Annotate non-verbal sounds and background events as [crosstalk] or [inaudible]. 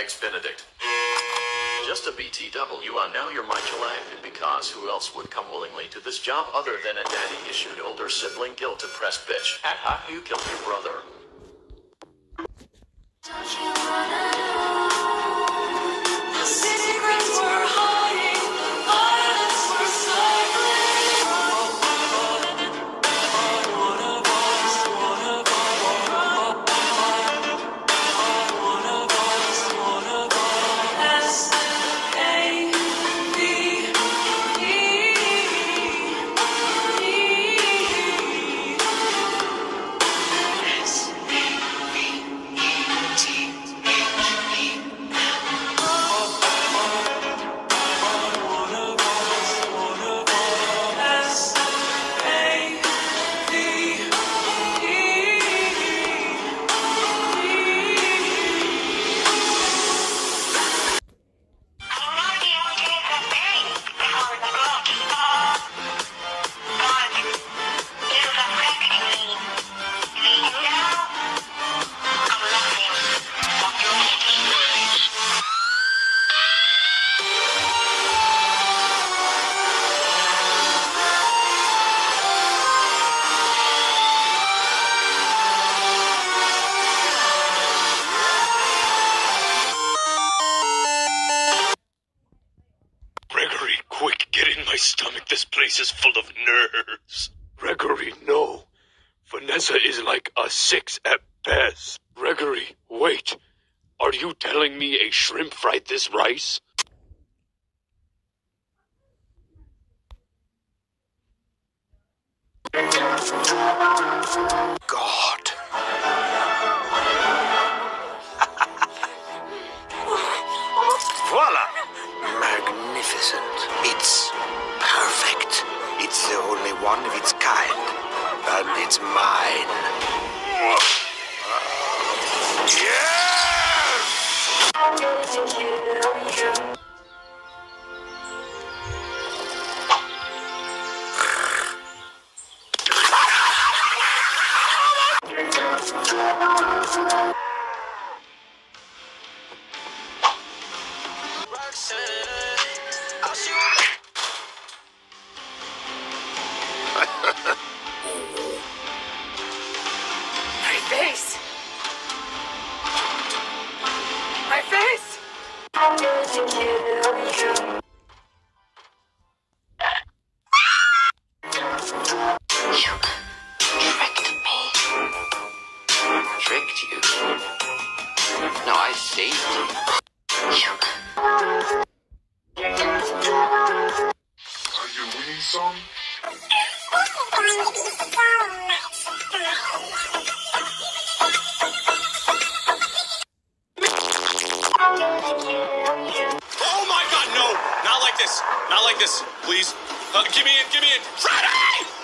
Eggs Benedict. Just a BTW, on Now you are now your Michael because who else would come willingly to this job other than a daddy-issued older sibling guilt-depressed bitch? Ha ha, you killed your brother. My stomach. This place is full of nerves. Gregory, no. Vanessa is like a six at best. Gregory, wait. Are you telling me a shrimp fried this rice? God. [laughs] Voila! Magnificent. It's one of its kind. And it's mine. You. You Are you winning some? Oh my god, no! Not like this. Not like this. Please. Uh, give me in, give me in. Freddy!